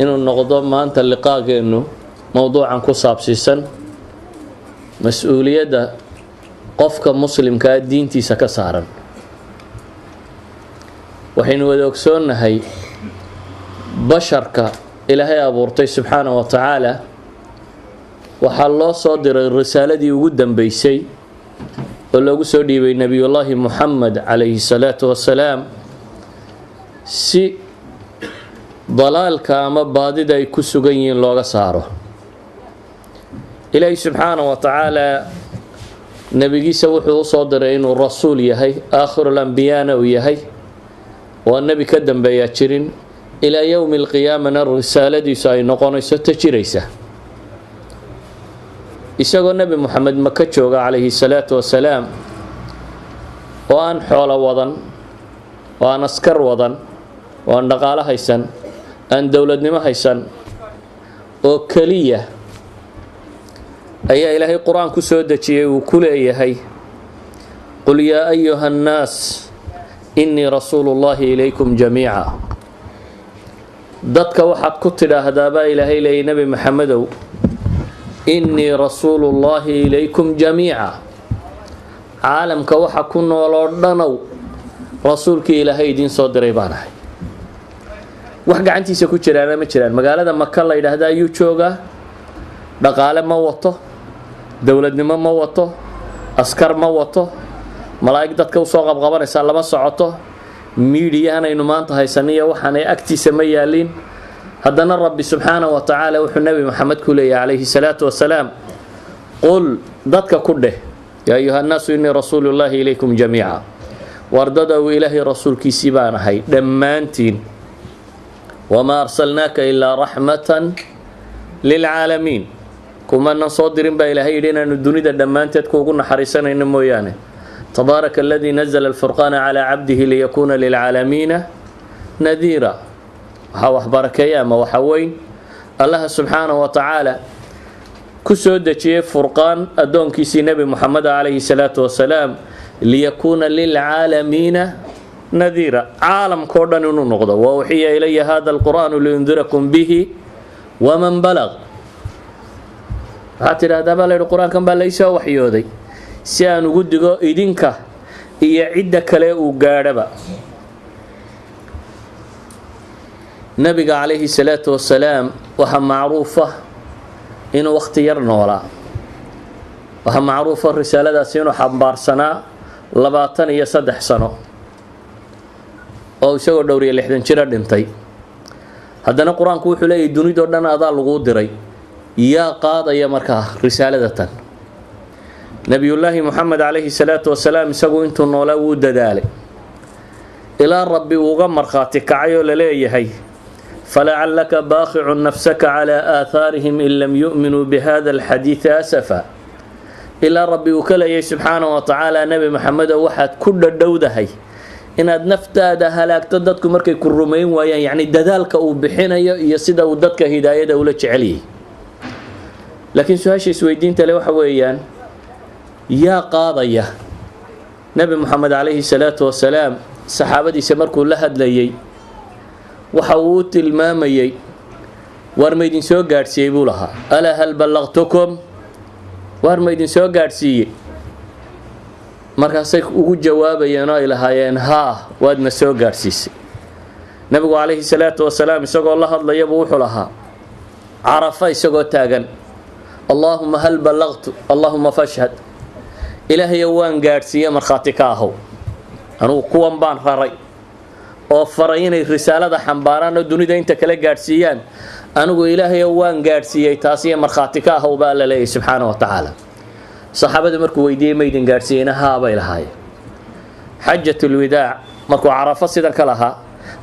inuu noqdo maanta liqaageennu mowduucan ku saabsiisan mas'uuliyadda qofka muslimkaa diintiisa ka saaran. Waxaynu wada ogsoonnahay basharka ilaahay abuurtay subxaana wa tacaala. Waxaa loo soo diray risaaladii ugu dambeysay oo loogu soo dhiibay nebiyullaahi muxamed calayhi salaatu wasalaam si dalaalka ama baadida ay ku sugan yihiin looga saaro. Ilaahi subxaana wa tacaala nebigiisa wuxuu u soo diray inuu rasuul yahay aakhirul ambiyana uu yahay. Oo nebi ka dambeeyaa jirin ilaa yowmi alqiyaamana risaaladiisu ay noqonayso ta jiraysa. Isagoo nebi moxamed maka jooga calayhi salaatu wasalaam oo aan xoolo wadan oo aan askar wadan oo aan dhaqaalo haysan aan dowladnimo haysan oo keliya ayaa ilaahay qur'aan ku soo dejiyey uu ku leeyahay qul yaa ayuha annaas innii rasuulu llaahi ilaykum jamiica. Dadka waxaad ku tidhaahdaa baa ilaahay leeyay nebi maxamedow innii rasuulu llaahi ilaykum jamiica. Caalamka waxa ku nooloo dhanow rasuulkii ilaahay idiin soo diray baan ahay wax gacantiisa ku jiraana ma jiraan. Magaalada maka la yidhaahda ayuu joogaa dhaqaale ma wato dowladnimo ma wato askar ma wato malaa'ig dadka u soo qabqabanaysaa lama socoto miidiyahanaynu maanta haysaniyo waxaanay agtiisa ma yaaliin haddana rabbi subxaana wa tacaala wuxuu nebi maxamed ku leeyahy calayhi salaatu wasalaam qul dadka ku dheh yaa ayuha nnaasu innii rasuulu llaahi ilaykum jamiica. Wardadow ilaahay rasuulkiisii baan ahay dhammaantiin wamaa arsalnaaka ilaa raxmatan lilcaalamiin kumanan soo dirin baa ilaahay yidhi inaanu dunida dhammaanteed kuugu naxariisanayno mooyaane tabaaraka aladii nazla alfurqaana calaa cabdihi liyakuuna lilcaalamiina nadiira waxaa waxbarakeeya ama waxa weyn allaha subxaana wa tacaala ku soo dejiyey furqaan addoonkiisii nebi moxamed calayhi salaatu wasalaam liyakuuna lilcaalamiina nadiira caalamkao dhan inuu noqdo. Wa uxiya ilaya hada alqur'aanu liundirakum bihi waman balaq waxaad tidhahdaa baa layidhi qur'aankan baa laysoo waxyooday. Si aan ugu digo idinka iyo cidda kale uu gaadhaba. Nabiga calayhi salaatu wasalaam waxaa macruufa inuu wakhti yar noolaa. Waxaa macruufa risaaladaasi inuu xambaarsanaa labaatan iyo saddex sano oo isagoo dhowriya lixdan jiro dhintay. Haddana qur'aanku wuxuu leeyahy dunidao dhan adaa laguu diray yaa qaadaya markaa risaaladatan nebiyullaahi moxamed calayhi salaatu wasalaam isagu intuu noolaa wuu dadaalay. Ilaa rabbi uuga markhaati kacay oo la leeyahay falacallaka baaqicun nafsaka calaa aathaarihim in lam yu'minuu bihada alxadiidi asafa. Ilaa rabbi uu ka leeyahay subxaana wa tacaala nebi maxamedow waxaad ku dhadhowdahay inaad naftaada halaagto dadku markay ku rumayn waayaan yacni dadaalka uu bixinayo iyo sida uu dadka hidaayada ula jecelyay laakiin su'aasha isweydiinta le waxa weeyaan yaa qaadaya. Nebi moxamed calayhi salaatu wasalaam saxaabadiisa markuu la hadlayay waxa uu u tilmaamayey waar ma idin soo gaadhsiiyey? buu lahaa. Alaa hal ballaqtukum? Waar ma idin soo gaadhsiiyey markaasay ugu jawaabayeen oo ay lahaayeen haa waadna soo gaadhsiisay nebigu calayhi salaatu wasalaam isagoo la hadlayabuu wuxuu lahaa carafa isagoo taagan allaahuma hal ballaqtu allaahuma fashhad ilaahayo waan gaadhsiiye markhaati ka ahow. Anugu kuwan baan raray oo faray inay risaalada xambaaraan oo dunida inta kale gaadhsiiyaan anigu ilaahayo waan gaadhsiiyey taasiyo markhaati ka ahow baa alla leeyahy subxaana wa tacaala saxaabada markuu weydiiyey maydin gaadhsiiyeyna haabay lahaayeen. Xajatulwidaac markuu carafo sidan ka lahaa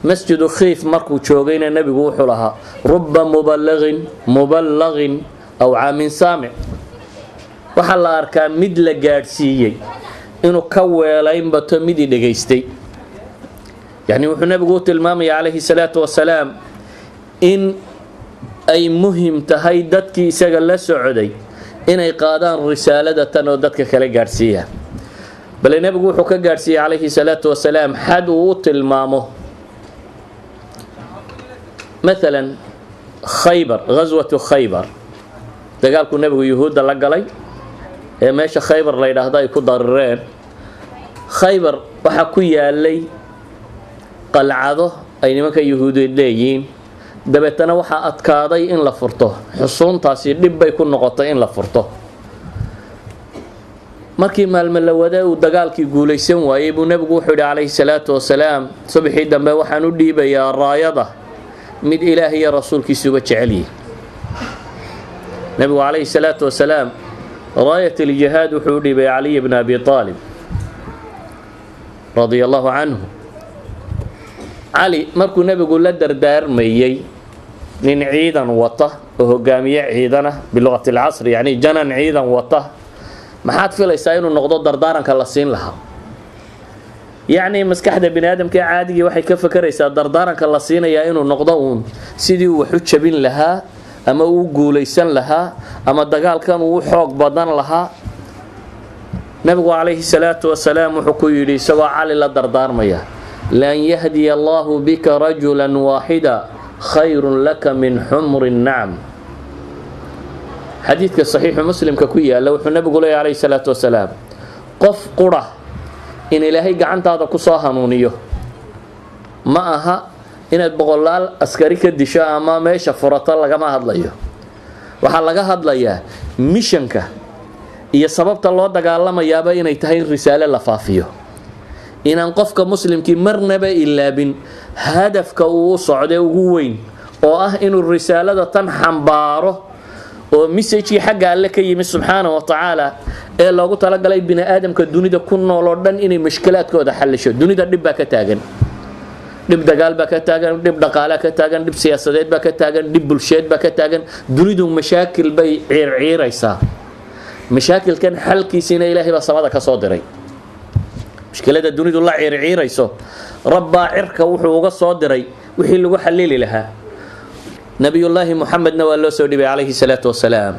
masjidu khiif markuu joogayna nebigu wuxuu lahaa ruba muballaqin aw caamin saamic. Waxaa la arkaa mid la gaadhsiiyey inuu ka weelayn bato midii dhegaystay. Yacni wuxuu nebigu u tilmaamaya calayhi salaatu wasalaam in ay muhiim tahay dadkii isaga la socday inay qaadaan risaalada tan oo dadka kale gaadhsiiyaan bale nebigu wuxuu ka gaadhsiiyey calayhi salaatu wasalaam xad uu u tilmaamo. Maalan khaybar ghaswatu khaybar. Dagaalkuu nebigu yuhuudda la galay ee meesha khaybar la yidhaahdo ay ku darireen. Khaybar waxaa ku yaalay qalcado ay nimanka yuhuudeed leeyihiin dabeetana waxaa adkaaday in la furto. Xusuuntaasi dhib bay ku noqotay in la furto. Markii wada uu dagaalkii guulaysan waayey buu nebigu wuxuu yidhi calayhi salaatu wasalaam subaxii dambe waxaan u dhiibayaa raayada. Mid ilaah iyo rasuulkiisuba jecel yihi nebigu calayhi salaatu wasalaam raayat aljihaad wuxuu u dhiibay caliy bna abi aalib radia allahu canhu. Cali markuu nebigu la dardaarmayey nin ciidan wata oo hogaamiye ciidana biluqati alcasri yacni janan ciidan wata. Maxaad filaysaa inuu noqdo dardaaranka la siin lahaa? Yacni maskaxda bini aadamka caadigii waxay ka fakaraysaa dardaaranka la siinayaa inuu noqdo uun sidii uu wax u jabin lahaa ama uu guulaysan lahaa ama dagaalkan uu u xoog badan lahaa. Nabigu calayhi salaatu wasalaam wuxuu ku yidhi isagoo cali la dardaarmaya. Lan yahdiya allahu bika rajula waaxida khayrun laka min xumri nacam. Xadiidka saxiixu muslimka ku yaalla wuxuu nabigu leeya calayhi salaatu wasalaam qof qura in ilaahay gacantaada ku soo hanuuniyo. Ma aha inaad boqolaal askari ka disho ama meesha furato lagama hadlayo. Waxaa laga hadlayaa mishanka iyo sababta loo dagaalamayaaba inay tahay in risaale la faafiyo inaan qofka muslimkii marnaba ilaabin hadafka uu socday ugu weyn oo ah inuu risaalada tan xambaaro oo messajkii xagga alle ka yimi subxaana wa tacaala ee loogu talagalay bini aadamka dunida ku nool oo dhan inay mashkilaadkooda xallisho. Dunida dhib baa ka taagan. Dhib dagaal baa ka taagan dhib dhaqaalaa ka taagan dhib siyaasadeed baa ka taagan dhib bulsheed baa ka taagan. Dunidu mashaakil bay ciirciiraysaa mashaakilkan xalkiisiina ilaahay baa samada ka soo diray mushkilada dunidu la ciirciirayso rabbaa cirka wuxuu uga soo diray wixii lagu xalili lahaa. Nabiyullaahi muxamedna waa loo soo dhibay calayhi salaatu wasalaam.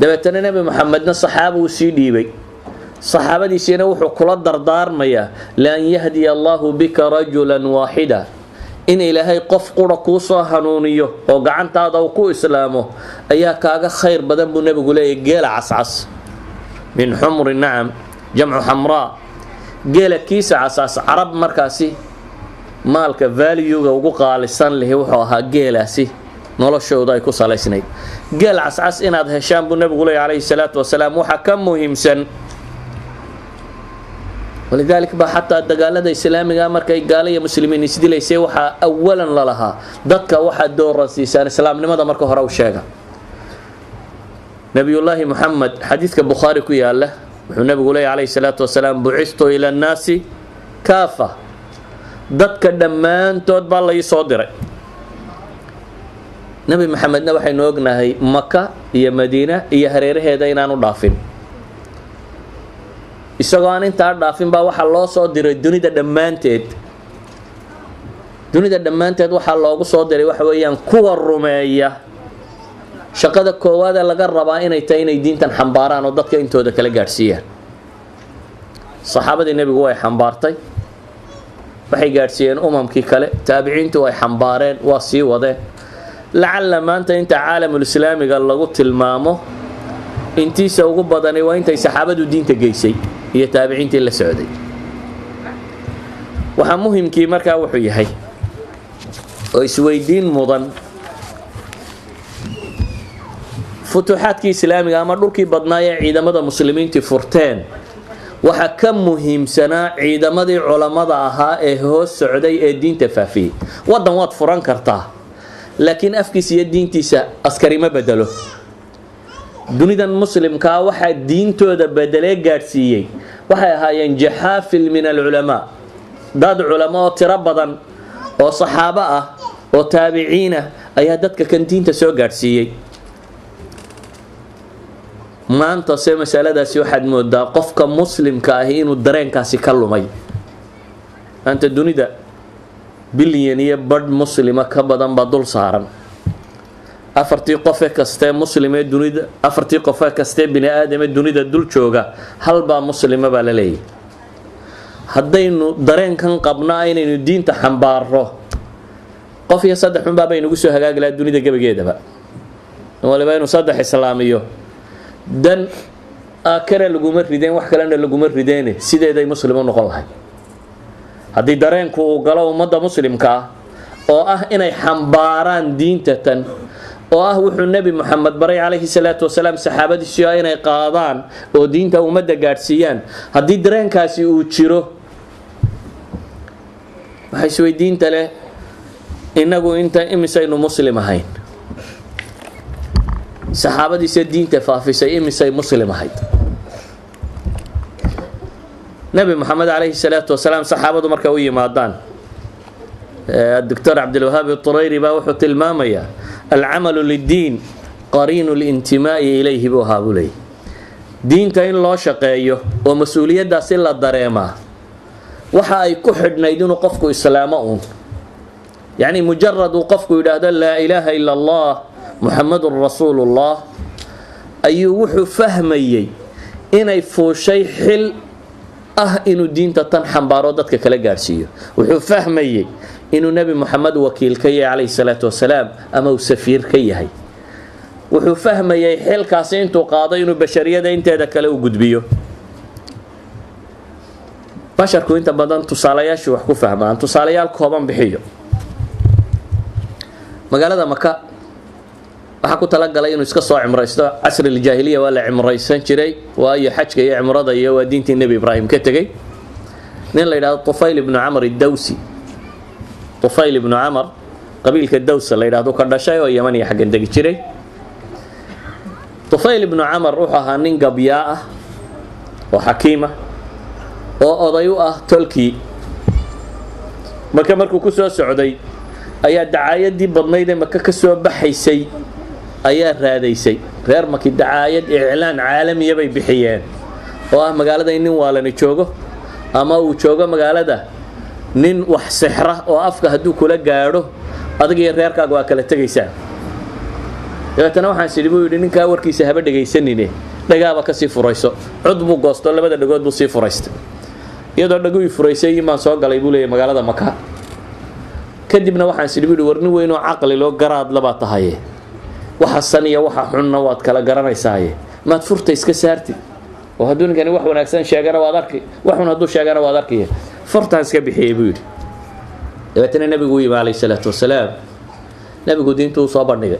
Dabeetana nebi muxamedna saxaabuu sii dhiibay. Saxaabadiisiina wuxuu kula dardaarmayaa laan yahdiya allaahu bika rajulan waaxida in ilaahay qof qura kuu soo hanuuniyo oo gacantaada uu ku islaamo ayaa kaaga khayr badan buu nebigu leeyahy geela cascas. Min xumri nacam jamcu xamraa geela kiisa casaas carab markaasi maalka valuega ugu qaalisan lihi wuxuu ahaa geelaasi noloshooda ay ku salaysnayd. Geel cascas inaad heshaan buu nebigu leeyahy calayhi salaatu wasalaam waxaa ka muhiimsan. Walidaalika baa xataa dagaalada islaamiga markay gaala iyo muslimiin isdilaysay waxaa awalan lalahaa dadka waxaad dooran siisaan islaamnimada marka hore u sheega. Nabiyullaahi muxamed xadiidka bukhaari ku yaalla wuxuu nebigu leeyahy calayhi salaatu wasalaam bucistu ila annaasi kaafa. Dadka dhammaantood baa la ii soo diray. Nebi maxamedna waxaynu ognahay maka iyo madiina iyo hareeraheeda inaanu dhaafin. Isagoo aan intaa dhaafin baa waxaa loo soo diray dunida dhammaanteed. Dunida dhammaanteed waxaa loogu soo diray waxa weeyaan kuwa rumeeya shaqada koowaadee laga rabaa inay tahay inay diintan xambaaraan oo dadka intooda kala gaadhsiiyaan. Saxaabadii nebigu way xambaartay. Waxay gaadhsiiyeen umamkii kale. Taabiciintu way xambaareen waa sii wadeen. Lacalla maanta inta caalamulislaamiga lagu tilmaamo intiisa ugu badani waa intay saxaabadu diinta geysay iyo taabiciintii la socday. Waxaa muhimkii markaa wuxuu yahay oo isweydiin mudan futuuxaadkii islaamiga ama dhulkii badnaa ee ciidamada muslimiintii furteen. Waxaa ka muhiimsanaa ciidamadii culammada ahaa ee hoos socday ee diinta faafiyey waddan waad furan kartaa laakiin afkiisa iyo diintiisa askari ma bedelo. Dunidan muslimkaa waxaa diintooda bedelee gaadhsiiyey. Waxay ahaayeen jaxaafil min alculamaa. Dad culamo oo tiro badan oo saxaabo ah oo taabiciin ah ayaa dadka kan diinta soo gaadhsiiyey maanta se masaladaasi waxaad moodaa qofka muslimka ahi inuu dareenkaasi ka lumay. Maanta dunida bilyan iyo badh muslima ka badan baa dul saaran. Afartii qofe kastee muslimee dunida afartii qofe kastee bini aadamee dunida dul jooga halbaa muslima baa la leeyahy haddaynu dareenkan qabnaa inaynu diinta xambaaro qof iyo saddex unbaa bay nagu soo hagaagi lahaa dunida gebageedaba. Waliba inuu saddex islaamiyo dan aakare laguma rideen wax kalena laguma rideene sideeday muslim u noqon lahay haddii dareenku uu galo ummadda muslimka ah oo ah inay xambaaraan diinta tan oo ah wuxuu nebi moxamed baray calayhi salaatu wasalaam saxaabadiisii ah inay qaadaan oo diinta ummadda gaadhsiiyaan. Haddii dareenkaasi uu jiro waxaa isweydiinta leh innagu inta imisaynu muslim ahayn saxaabadiisa diinta faafisay imisay muslim ahayd. Nebi moxamed calayhi salaatu wasalaam saxaabadu markay u yimaadaan doctor cabdilwahaab turayri baa wuxuu tilmaamayaa alcamalu liddiin qariinu lintimaa'i ilayhi buu ahaa buu leeyay diinta in loo shaqeeyo oo mas'uuliyaddaasi la dareemaa waxa ay ku xidhnayd inuu qofku islaamo uun. Yacni mujarad uu qofku yidhaahdo laa ilaaha ila allah muxamadun rasuulullah ayuu wuxuu fahmayey inay fuushay xil ah inuu diinta tan xambaaro dadka kala gaadhsiiyo. Wuxuu fahmayey inuu nebi moxamed wakiil ka yahay calayhi salaatu wasalaam ama uu safiir ka yahay. Wuxuu fahmayey xilkaasi intuu qaado inuu bashariyada inteeda kale u gudbiyo. Basharku inta badan tusaalayaashii wax ku fahmaan. Tusaalayaal kooban bixiyo. Magaalada maka waxaa ku talagalay inuu iska soo cimraysto casriiljaahiliya waa la cimraysan jiray waayo xajka iyo cimrada iyo waa diintii nebi ibraahim ka tegey. Nin la yidhahdo tufayl ibnu camar iddawsi tufayl ibnu camar qabiilka dawsa la yidhahdo ka dhashay oo yaman iyo xaggan degi jiray. Tufayl ibnu camar wuxuu ahaa nin gabyaa ah oo xakiima oo oday u ah tolkii. Maka markuu ku soo socday ayaa dacaayadii badnayd ee maka ka soo baxaysay ayaa raadaysay. Reer maki dacaayad iclaan caalamiya bay bixiyeen. Oo ah magaalada in nin waalani joogo ama uu joogo magaalada nin wax sixra oo afka hadduu kula gaadho adig iyo reerkaaga waa kala tegaysaa dabeetana waxaan sidhi buu yidhi ninkaa warkiisa haba dhegaysanine dhagaaba ka sii furayso. Cod buu goosto labada dhagood buu sii furaystay iyadoo dhaguii furaysay imaan soo galay buu leeyay magaalada maka. Kadibna waxaan sidhi buu yidhi war nin weynoo caqli loo garaad labaa tahaye waxa san iyo waxa xunna waad kala garanaysaaye maad furta iska saartid. Oo hadduu ninkani wax wanaagsan sheegana waad arki. Wax xun hadduu sheegana waad arkiya furtaan iska bixiyey buu yidhi. Dabeetana nebigu u yimi calayhi salaatu wasalaam. Nebigu diintuu soo bandhigay.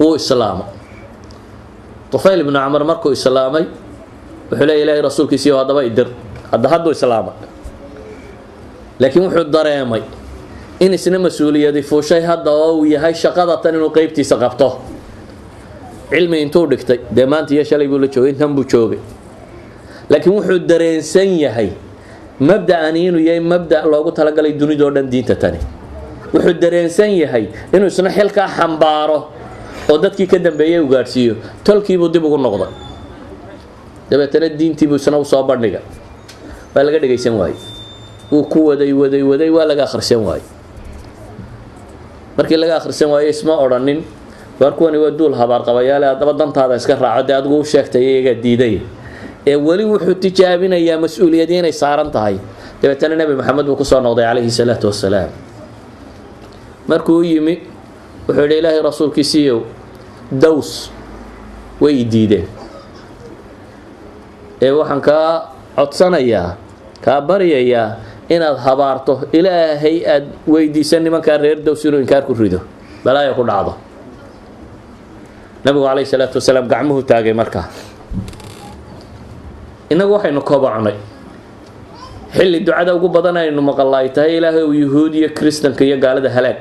Wuu islaamay. Tufayl ibnu camar markuu islaamay wuxuu leeya ilaahay rasuulkiisiiyo haddaba idir hadda hadduu islaamay. Laakiin wuxuu dareemay in isna mas'uuliyadi fuushay hadda oo uu yahay shaqada tan inuu qeybtiisa qabto. Cilmi intuu dhigtay dee maanta iyo shalay buu la joogay intan buu joogay. Laakiin wuxuu dareensan yahay mabda-ani inuu yahay mabda loogu talagalay dunidao dhan diinta tani. Wuxuu dareensan yahay inuu isna xilkaa xambaaro oo dadkii ka dambeeyey u gaadhsiiyo tolkiibuu dib ugu noqday. Dabeetana diintiibuu isna u soo bandhiga. Waa laga dhegaysan waaye. Wuu ku waday waday waday waa laga akhrisan waaye markii laga akhrisan waayo isma odhanin. Waar kuwani waa duul habaarqabayaale haddaba dantaada iska raaco dee adigu u sheegtay iyagaa diiday. Ee weli wuxuu tijaabinayaa mas'uuliyadii inay saaran tahay. Dabeetana nebi maxamed buu ku soo noqday calayhi salaatu wasalaam markuu u yimi wuxuu yidhi ilaahay rasuulkiisiiyow daws way diideen. Ee waxaan kaa codsanayaa kaa baryayaa inaad habaarto ilaahay aad weydiisan nimankaa reer dows inuu inkaar ku rido balaayo ku dhacdo. Nabigu calayhi salaatu wasalaam gacmuhu taagay markaa. Innagu waxaynu kobocnay xilli ducada ugu badan aynu maqalla ay tahay ilaahay uu yuhuudiya kristanka iyo gaalada halaag.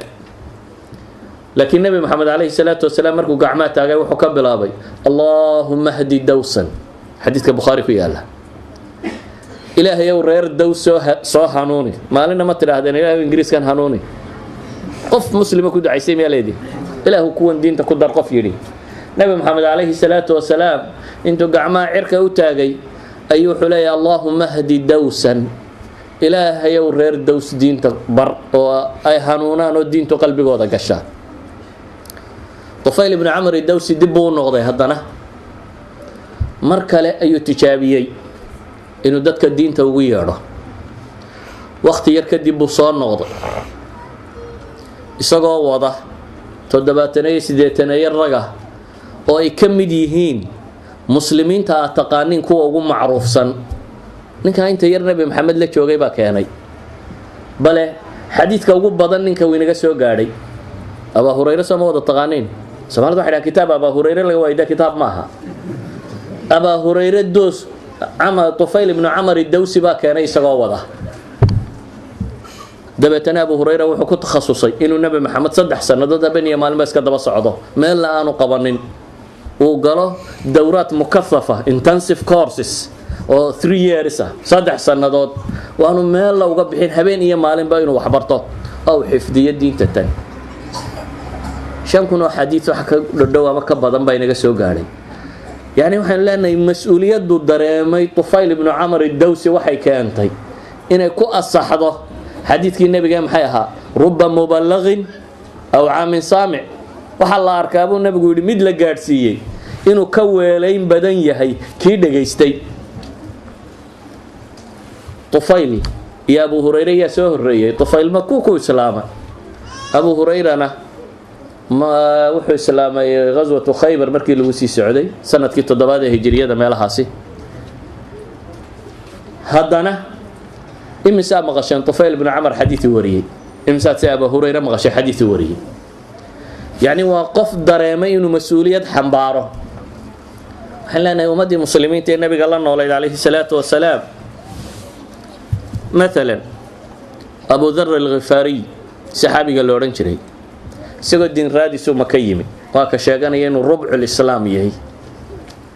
Laakiin nebi maxamed calayhi salaatu wasalaam markuu gacmaha taagay wuxuu ka bilaabay allaahuma hdi dawsan. Xadiidka bukhaari ku yaalla ilaahay ow reer dows soo hanuuni. Maalinna ma tidhaahdeen ilaahay ingiriiskan hanuuni. Qof muslima ku ducaysay miyaa leedii ilaahu kuwan diinta ku dar qof yidhi. Nebi maxamed calayhi salaatu wasalaam intuu gacmaha cirka u taagay ayuu wuxuu leeyahay allaahuma hdi dawsan. Ilaahayow reer dows diinta bar oo ay hanuunaan oo diintu qalbigooda gashaa. Tufayl ibnu camar idawsi dib buu noqday haddana. Mar kale ayuu tijaabiyey inuu dadka diinta ugu yeedho. Wakhti yar kadib buu soo noqday. Isagoo wada toddobaataneeyo siddeetaneeyo raga oo ay ka mid yihiin muslimiinta aad taqaaniin kuwa ugu macruufsan. Ninkaa inta yar nebi maxamed la joogay baa keenay. Bale xadiidka ugu badan ninka uu inaga soo gaadhay. Abaa hurayre sooma wada taqaaniin soomaalida waxay dhahan kitaab abaa hurayre laga waayda kitaab ma aha abaa hurayre doos tufayl ibnu camar idawsi baa keenay isagoo wada. Dabeetana abu hurayra wuxuu ku takhasusay inuu nebi maxamed saddex sannadood haben iyo maalmo iska daba socdo. Meelna aanu qabanin. Uu galo dowraad mukahafa intensive courses oo three years ah saddex sannadood waanu meella uga bixin habeen iyo maalinba inuu waxbarto. Oo uu xifdiyo diinta tan. Shan kun oo wax ka dhodhow ama ka badan baa inaga soo gaadhay yacni waxaan leenahay mas'uuliyaddu dareemay tufayl ibnu camar idawsi waxay keentay inay ku asaxdo xadiidkii nebiga maxay ahaa ruba mubalaqin aw caamin saamic. Waxaa la arkaa buu nebigu yidhi mid la gaadhsiiyey inuu ka weelayn badan yahay kii dhegaystay. Tufayl iyo abu hurayre yaa soo horreeyey tufayl ma ku islaama? Abu hurayrana wuxuu islaamay ghaswatu khaybar markii lagu sii socday sannadkii toddobaad ee hijiriyada meelahaasi. Haddana imisaa maqasheen tufayl ibnu camar xadiiii wariyey? Imisaad se abu hurayre maqashay xadiiii wariyey? Yacni waa qof dareemay inuu mas'uuliyad xambaaro. Waxaan leenahay ummaddii muslimiinta ee nabiga la noolayd calayhi salaatu wasalaam. Maalan abu dar alkhifaariy saxaabiga la odhan jiray isagoo diin raadisu ma ka yimi waa ka sheeganaya inuu rubcul islaam yahay.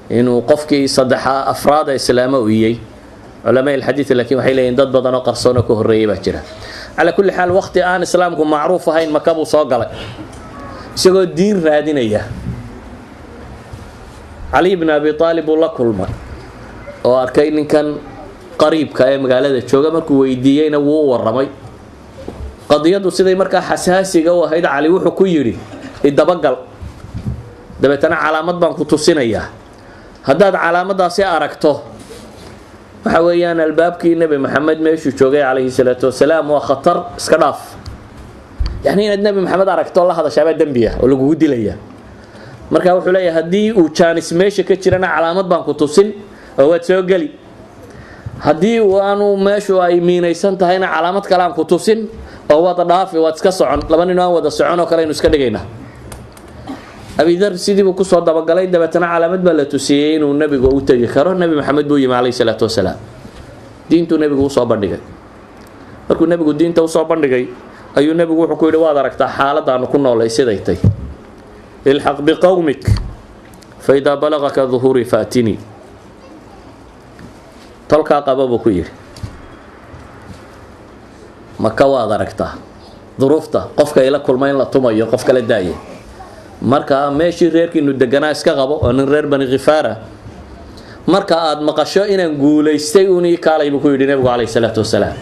Inuu qofkii saddexa afraada islaamo u iyey culamaa ilxadiid laakiin waxay leeyihiin dad badan oo qarsoonoo ka horreeyay baa jira. Calaa kulli xaal waqti aan islaamku macruuf ahayn maka buu soo galay. Isagoo diin raadinaya. Cali bn abi aalib buu la kulmay oo arkay ninkan qariibka ee magaalada jooga. Markuu weydiiyeyna wuu u waramay qadiyadu siday markaa xasaasiga u ahayd cali wuxuu ku yidhi idabagal dabeetana calaamad baan ku tusinayaa. Haddaad calaamadaasi aragto waxa weeyaan albaabkii nebi maxamed meeshuu joogay calayhi salaatu wasalaam waa khatar iska dhaaf. Yacni inaad nebi maxamed aragto la hadashaabaa dembiya oo lagugu dilaya. Marka wuxuu leeyahay haddii uu jaanis meesha ka jirana calaamad baan ku tusin oo waad soo geli haddii aanu meeshu ay miinaysan tahayna calaamad kale aan ku tusin oo waad dhaafi waad iska socon. Laba nin aan wada socon oo kale aynu iska dhigaynaa abidar sidiibuu ku soo dabagalay dabeetana calaamad baa la tusiyey inuu nebigu u tegi karo. Nebi maxamed buu yimi calayhi salaatu wasalaam diintuu nebigu u soo bandhigay. Markuu nebigu diinta u soo bandhigay ayuu nebigu wuxuu ku yidhi waad aragtaa xaaladaanu ku noolay siday tay. Ilxaq biqowmik faidaa balagaka duhuurii faatinii tolkaa qaba buu ku yidhi. Maka waad aragtaa? Duruufta qofka ila kulma in la tumayo qof kala daaya marka meeshii reerkiinu deganaa iska qabo oo nin reer bani khifaara marka aad maqasho inaan guulaystay unii kaalay buu ku yidhi nebigu calayhi salaatu wasalaam.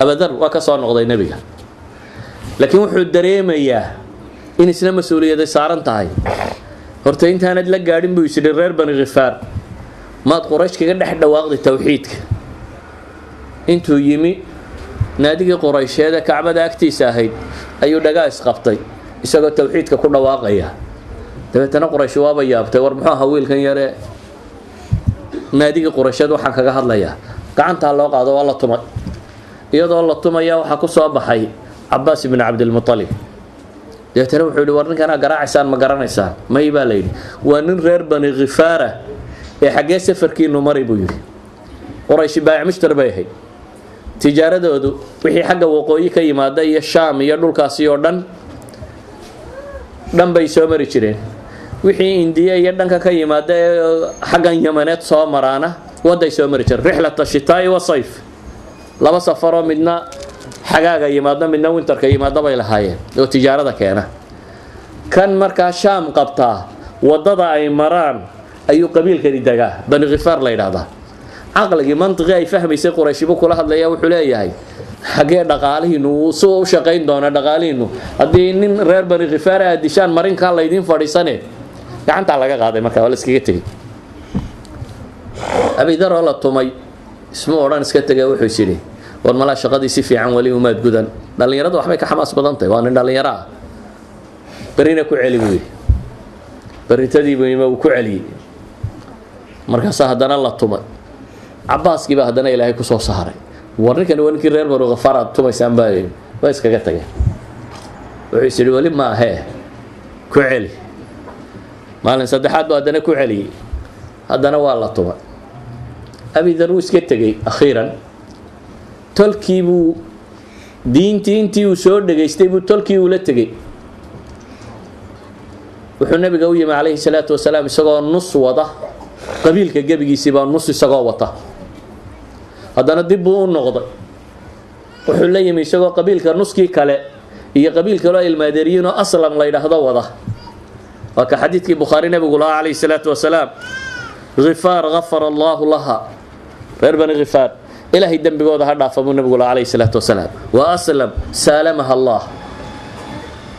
Abadar waa ka soo noqday nebiga. Laakiin wuxuu dareemayaa in isna mas'uuliyaday saaran tahay. Horta intaanad la gaadhin buu isyidhi reer bani khifaar maad quraysh kaga dhex dhawaaqday towxiidka intuu yimi naadigii quraysheed ee kacbada agtiisa ahayd ayuu dhagaa isqabtay isagoo towxiidka ku dhawaaqaya. Dabeetana quraysh waaba yaabtay war muxuu ahaa wiilkan yare? Naadigii quraysheed waxaan kaga hadlayaa. Gacantaa loo qaado waa la tumay. Iyadoo la tumaya waxaa ku soo baxay cabaas ibni cabdilmualib dabeetana wuxuu yihi war ninkanaa garaacaysaan ma garanaysaan. May baa layidhi waa nin reer bani khifaara ee xaggee safarkiinu mari buu yidhi. Qurayshi baayac mushtar bay ahayd. Tijaaradoodu wixii xagga waqooyi ka yimaada iyo shaam iyo dhulkaasi oo dhan dhan bay soo mari jireen. Wixii indiya iyo dhanka ka yimaada ee xaggan yamaneed soo maraana waday soo mari jireen. Rixlata shitaa'i wa sayf. Laba safaroo midna xagaaga yimaado midna winterka yimaado bay lahaayeen oo tijaarada keena. Kan markaa shaam qabtaa waddada ay maraan ayuu qabiilkani degaa bani khifaar la yidhaahdaa. Caqligii mantiqii ay fahmaysay qurayshibu kula hadlaya wuxuu leeyahay xaggee dhaqaalihiinu si u shaqayn doona dhaqaalihiinu. Haddii nin reer bani khifaar aad dishaan marinkaa laydiin fadhiisane. Gacantaa laga qaaday marka waa la iskaga tegey. Abidar oo la tumay isma odhan iska tegay wuxuu is war malaa shaqadii si fiican weli umaad gudan. Dhallinyaradu waxbay ka xamaas badan tahay waa nin dhallinyaro ah. Ku celi buu yidhi. Berritadiibuima uu ku celiyey markaasaa haddana la tumay. Cabaaskiibaa haddana ilaahay ku soo saaray. War ninkani waa ninkii reer banu khafaar aad tumaysaan baa waa iskaga tageen wuxuu is yidhi weli ma ahee ku celi. Maalin saddexaad buu haddana ku celiyey. Haddana waa la tumay. Abidar wuu iska tegey akhiiran. Tolkii buu diintii intii uu soo dhegaystay buu tolkii ula tegey. Wuxuu nabiga u yimi calayhi salaatu wasalaam isagoo nus wada qabiilka gebigiisiibaa nus isagoo wata. Haddana dib buu u noqday. Wuxuu la yimi isagoo qabiilka nuskii kale iyo qabiil kaloo ilmaadeeriyiinoo aslam la ydhaahdo wada. Waa ka xadiidkii bukhaari nabigu lahaa calayhi salaatu wasalaam. Khifaar gafara allaahu laha. Reer bani khifaar ilaahay dembigooda ha dhaafa buu nabigu lahaa calayhi salaatu wasalaam. Wa aslam saalamaha allah.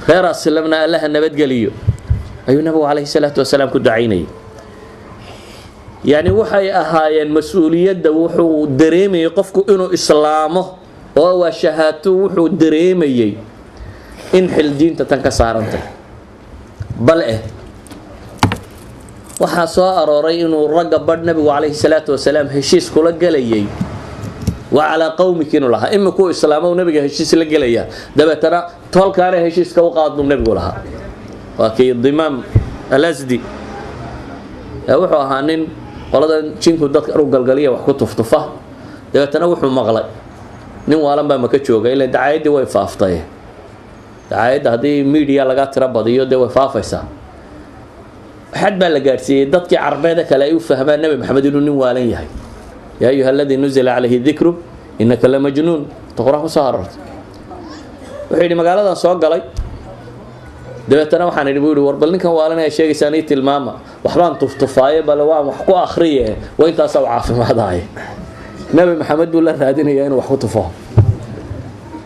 Reer aslamna allaha nabadgeliyo. Ayuu nabigu calayhi salaatu wasalaam ku ducaynayay yacni waxay ahaayeen mas'uuliyadda wuxuu dareemayay qofku inuu islaamo oo waa shahaato wuxuu dareemayey in xil diinta tan ka saarantay. Bal eh waxaa soo arooray inuu ragga badh nabigu calayhi salaatu wasalaam heshiis kula gelayay. Waa calaa qowmiki inuu lahaa. Imikuu islaamo nabiga heshiis la gelaya dabeetana tolkaana heshiiska u qaadnuu nabigu lahaa. Waa kii dimaam alasdi wuxuu ahaa nin qoladan jinku dadka u galgaliya wax ku tuftufa. Dabeetana wuxuu maqlay. Nin waalan baa maka jooga ila dacayaddii way faaftay. Dacaayadda haddii media laga tiro badiyo dee way faafaysaa xad baa la gaadhsiiyey dadkii carbeeda kale ay u fahmaan nebi maxamed inuu nin waalan yahay. Yaa ayuha aladii nuzila calayhi dikru innaka la majnuun. Ta ku soo aroortay wuxuu yidhi magaaladan soo galay dabeetana waxaan idhi buu yidhi war bal ninkan waalan ay sheegaysaan ii tilmaama. Waxbaan tuftufaaye bale waan wax ku akhriye. Waa intaasaa u caafimaadaaya nebi maxamed buu la raadinayaa inuu wax ku tufo.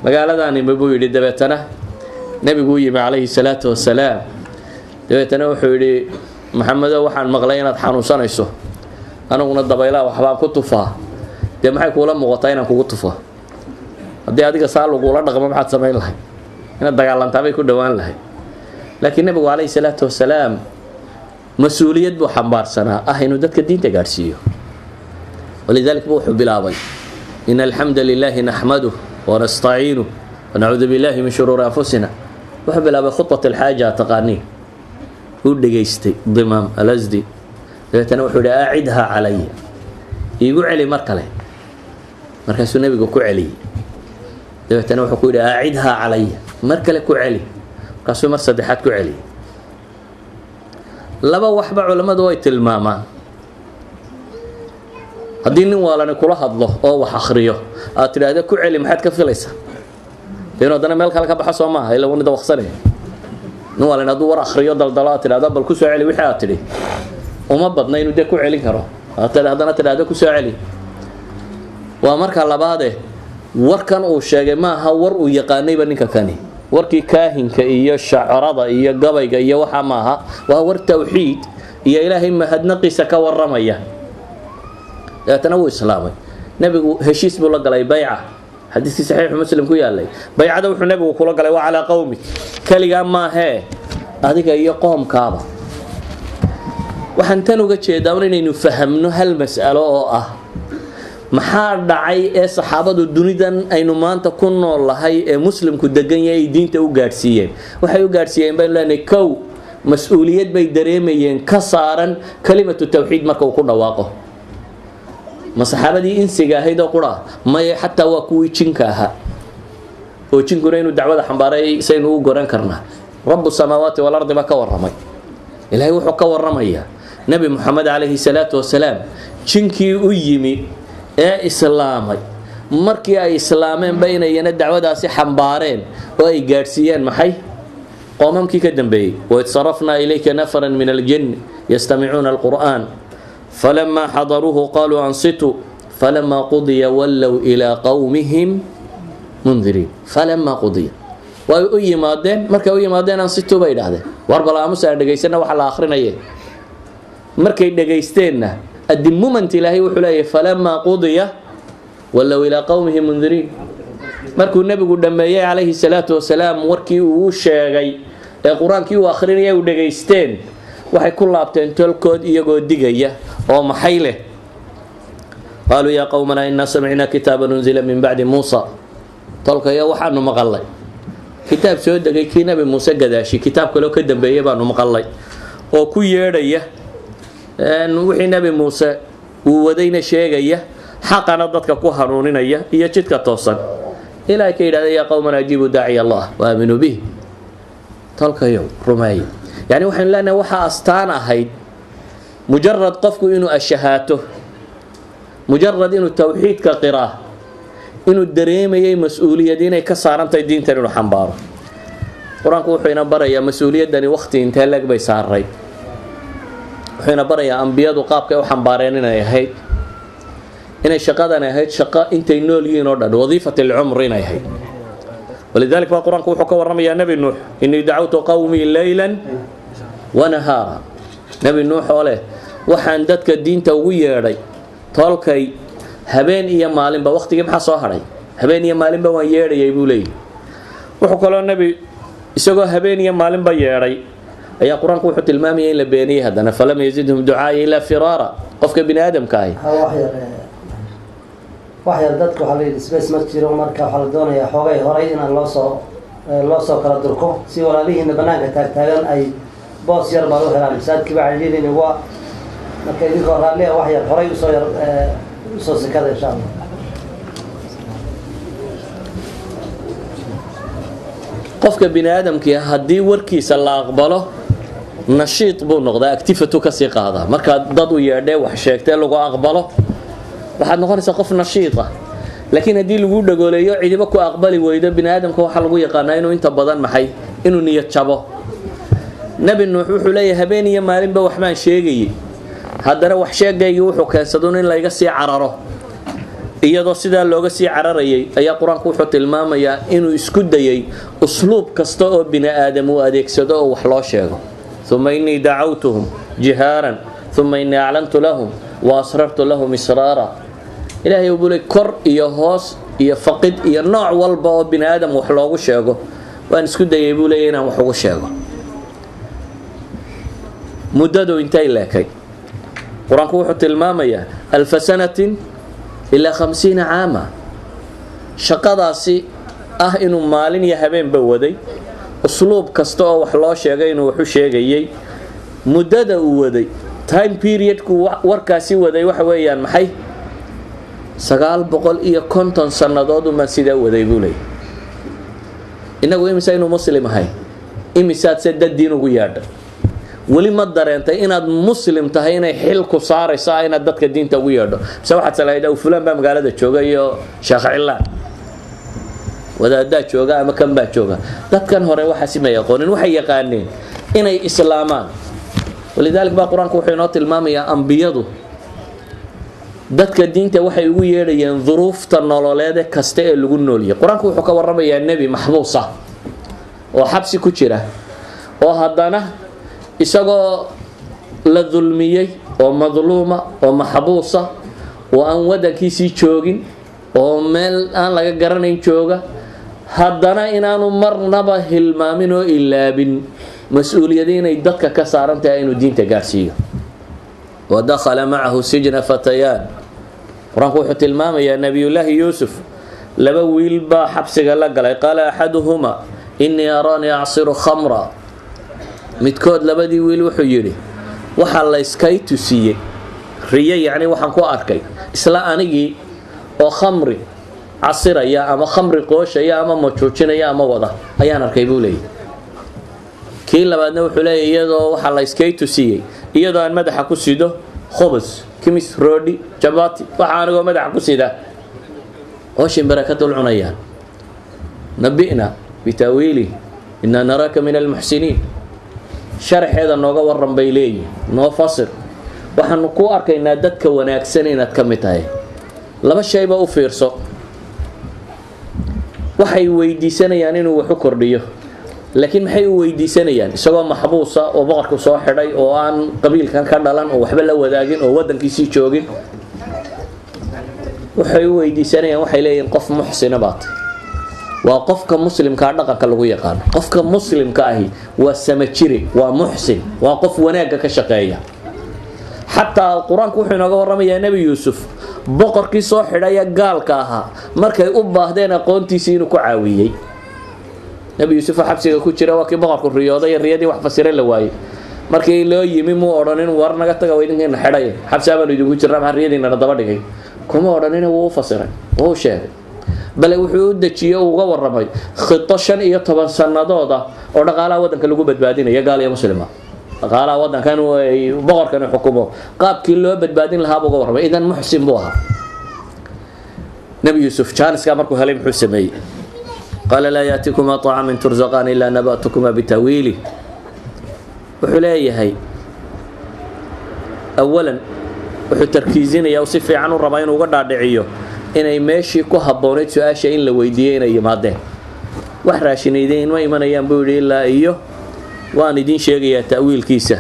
Magaaladaanimi buu yidhi dabeetana nebiguu yimi calayhi salaatu wasalaam. Dabeetana wuxuu yidhi maxamedo waxaan maqlay inaad xanuunsanayso. Aniguna dabaylaha waxbaan ku tufaa. Dee maxay kuula muuqataa inaan kugu tufo? Haddii adiga saa lagula dhaqmo maxaad samayn lahay inaad dagaalantaabay ku dhowaan lahay laakiin nebigu calayhi salaatu wasalaam mas'uuliyad buu xambaarsanaa ah inuu dadka diinta gaadhsiiyo. Walidalik bu wuxuu bilaabay in alxamda lilaahi naxmaduh wanastaciinuh wanacuudu billahi min shuruuri anfusina. Wuxuu bilaabay khudbat alxaaja taqaanii uu dhegaystay dimaam alasdi dabeetana wuxuu yidhi aacidhaa calaya iigu celi mar kale. Markaasuu nebigu ku celiyey dabeetana wuxuu ku yidhi aacidhaa calaya mar kale ku celi markaasuu mar saddexaad ku celiyey laba waxba culammadu way tilmaamaan. Haddii nin waalani kula hadlo oo wax akhriyo aad tidhaahda ku celi maxaad ka filaysaa? Dee inu haddana meel kale ka baxo soo maaha ila wani dawaqsanaya nin waalani hadduu war akhriyo daldalo aad tidhahda bal ku celi wixii aad tidhi. Uma badna inuu dee ku celin karo. Haddana tidhahda ku celi. Waa marka labaade warkan uu sheegay maaha war uu yaqaanayba ninka kani warkii kaahinka iyo shacarada iyo gabayga iyo waxaa maaha waa war tawxiid iyo ilaahay mahadnaqiisa ka waramaya dabeetana wuu islaamay. Nebigu heshiis buu la galay bayca. Xadiiskii saxiixu muslim ku yaalay. Baycada wuxuu nebigu kula galay waa calaa qowmi keligaa maahee adiga iyo qoomkaaba. Waxaan tan uga jeedaa inaynu fahamno hal mas'alo oo ah maxaa dhacay ee saxaabadu dunidan aynu maanta ku nool lahay ee muslimku degan yahay ay diinta u gaadhsiiyeen? Waxay u gaadhsiiyeen baynu leenahay kow mas'uuliyad bay dareemayeen ka saaran kalimatu tawxiid marka uu ku dhawaaqo. Ma saxaabadii insiga ahayd oo qura? Maye xataa waa kuwii jinka ahaa. Oo jinkuna inuu dacwada xambaaray saynu u goran karnaa. Rabu samaawaati walardi baa ka waramay ilaahay wuxuu ka waramayaa nebi moxamed calayhi salaatu wasalaam jinkii u yimi ee islaamay. Markii ay islaameenba inayana dacwadaasi xambaareen oo ay gaadhsiiyeen maxay? Qoomamkii ka dambeeyey waid sarafnaa ilayka nafaran min aljin yastamicuuna alqur'an falamaa xadaruuhu qaluu ansituu falamaa qudiya wallow ilaa qowmihim mundiriin falamaa qudiya. Way u yimaadeen markay u yimaadeen ansituu bay idhahdeen war bal aan dhegaysana waxa la akhrinaye markay dhegaysteenna moment ilaahay wuxuu leeyahay falamaa qudiya wallow ilaa qowmihi mundiriin markuu nebigu dhammeeyey calayhi salaatu wasalaam warkii uu sheegay ee qur'aankii uu akhrinaya u dhegaysteen. Waxay ku laabteen tolkood iyagoo digaya oo maxay leh? Qaaluu yaa qowmanaa inaa samicnaa kitaaban unzila min bacdi muusa. Tolkayo waxaanu maqalnay kitaab soo degay kii nabi muuse gadaashi. Kitaab kaloo ka dambeeyay baanu maqalnay oo ku yeedhaya wixii nabi muuse uu wadayna sheegaya xaqana dadka ku hanuuninaya iyo jidka toosan. Ilaahay ka yidhahda yaa qowman ajiibuu daaciy allah waaminuu bih tolkayo rumeeya yacni waxaynu leenahay waxaa astaan ahayd mujarad qofku inuu ashahaato mujarad inuu towxiidka qiraa inuu dareemayay mas'uuliyad inay ka saarantahay diintan inuu xambaaro. Qur'aanku wuxuu ina barayaa mas'uuliyaddani wakhti intee leg bay saarayd wuxuu ina barayaa ambiyadu qaabkay u xambaareen inay ahayd. Inay shaqadan ahayd shaqo intay nool yihiin oo dhan wadiifat alcumr inay ahayd. Walidalik baa qur'aanku wuxuu ka warramayaa nebi nuux inii dacawtu qowmii leylan wanahaara nebi nuux oo leh waxaan dadka diinta ugu yeedhay tolkay habeen iyo maalinba waqtigii maxaa soo hadhay habeen iyo maalinba waan yeedhayay buu leeyahy wuxuu kaloo nebi isagoo habeen iyo maalinba yeedhay ayaa qur'aanku wuxuu tilmaamayay in la beeniyey haddana falam yazidhum ducaaya ilaa firaara. Qofka bini aadamka ahi wax yar dadka waxaa layidhi space ma jiro marka waxaa la doonayaa xoogay horay inaan loo soo loo soo kala durko. Si walaalihiina banaanka taagtaagan ay boos yar baa u helaan masaajidkii baa ciliilini waa marka idinkoo raalliya wax yar horay u soo yar u soo sikada insha allah qofka bini aadamkii haddii warkiisa la aqbalo nashiid buu noqdaa actifatu ka sii qaadaa markaad dad u yeedhee wax sheegtee lagu aqbalo waxaad noqonaysaa qof nashiid ah. Laakiin haddii lagu dhagooleeyo cidiba ku aqbali weydo bini aadamka waxaa lagu yaqaanaa inuu inta badan maxay inuu niyad jabo. Nebi nuux wuxuu leeyahay habeen iyo maalinba waxbaan sheegayay haddana wax sheegaygii wuxuu keensadun in layga sii cararo. Iyadoo sidaa looga sii cararayay ayaa qur'aanku wuxuu tilmaamayaa inuu isku dayay usluub kasta oo bini aadam uu adeegsado oo wax loo sheego uma innii dacawtuhum jihaaran uma innii aclantu lahum wa asrartu lahum israara ilaahay uu bulay kor iyo hoos iyo faqid iyo nooc walba oo bini aadam wax loogu sheego waan isku dayay buu leeya inaan wax ugu sheego muddadu intay leekay qur'aanku wuxuu tilmaamayaa alfa sanatin ilaa khamsiina caama shaqadaasi ah inuu maalin iyo habeenba waday usluub kasta oo wax loo sheegay inuu waxu sheegayay muddada uu waday. Time periodku warkaasi waday waxa weeyaan maxay? sagaal boqol iyo konton sannadood umaan sidaa waday buu leeyay innagu imisa inuu muslim ahay imisaad se dad diin ugu yaadha weli ma dareentay inaad muslim tahay inay xil ku saarayso inaad dadka diinta ugu yeedho mise waxaad salahayd aw fulaan baa magaalada jooga iyo sheekh cilaan wadaadaa jooga ama kan baa jooga. Dadkan hore waxaasi may aqoonin waxay yaqaaneen inay islaamaan. Walidalik baa qur'aanku wuxuu inoo tilmaamayaa ambiyadu. Dadka diinta waxay ugu yeedhayeen duruufta nololeede kasta ee lagu nooliyay. Qur'aanku wuxuu ka warramayaa nebi maxbuus ah oo xabsi ku jira oo haddana isagoo la dulmiyey oo madluuma oo maxbuusa oo aan wadankiisii joogin oo meel aan laga garanayn jooga haddana inaanu marnaba hilmaamin oo ilaabin mas'uuliyada inay dadka ka saaran tahay inuu diinta gaadhsiiyo wa dakhala macahu sijna fatayaan. Qur'aanku wuxuu tilmaamayaa nebiyullaahi yuusuf laba wiil baa xabsiga la galay. Qaala axaduhumaa innii araanii acsiru khamra. Midkood labadii wiil wuxuu yidhi waxaa layskay tusiiyey riyo yacni waxaan ku arkay isla anigii oo khamri casiraya ama khamri qooshaya ama majuujinaya ama wada. Ayaan arkay buu leeyahy kii labaadna wuxuu leeyahy iyadoo waxaa layskay tusiiyey iyadoo aan madaxa ku sido khubus kimis roodhi jabati waxaa anigoo madaxa ku sida ooshin baraka dul cunayaan. Nabi'na bitaawiilih inaa naraaka min almuxsiniin. Sharaxeeda nooga waran bay leeyihiin noo fasir. Waxaanu ku arkaynaa dadka wanaagsan inaad ka mid tahay. Laba shayba u fiirso waxay weydiisanayaan inuu wax u kordhiyo. Laakiin maxay u weydiisanayaan? Isagoo maxbuusa oo boqorku soo xidhay oo aan qabiilkan ka dhalan oo waxba la wadaagin oo wadankiisii joogin. Waxay u weydiisanayaan waxay leeyihiin qof muxsina baa waa qofka muslimkaa dhaqanka lagu yaqaano qofka muslimka ahi waa samajiri waa muxsin waa qof wanaagga ka shaqeeya xataa qur'aanku wuxuu inooga warramayaa nebi yuusuf boqorkii soo xidhaya gaalka ahaa markay u baahdeen aqoontiisii inuu ku caawiyey. Nebi yuusuf oo xabsiga ku jira waa kii boqorku riyooday riyadii wax fasira la waayey. Markii loo yimi muu odhanin war naga taga idinkiina xidhay. Xabsi abaanu idinku jirna maxaa riyadiinana daba dhigay. Kuma odhanina wuu u fasiray wuu u sheegay. Bale wuxuu u dejiyey uu uga warramay khito shan iyo toban sannadood ah oo dhaqaalaha waddanka lagu badbaadinaya gaal iyo muslima dhaqaalaha waddankan boqorkani xukumo. Qaabkii loo badbaadin lahaa buu uga warramay idan muxsin buu ahaa. Nebi yuusuf jaaniska markuu helay muxuu sameeyey? Qaala laa yaatikumaa طacamin turzaqaan ilaa naba'tukumaa bitawiili wuxuu leeyahay awalan wuxuu tarkiizinaya si fiican u rabaa inuu uga dhaadhiciyo inay meeshii ku habboonayd su'aasha in la weydiiyey inay yimaadeen. Wax raashinayday inma imanayaan buu yidhi ilaa iyo waan idiin sheegayaa ta'wiilkiisa.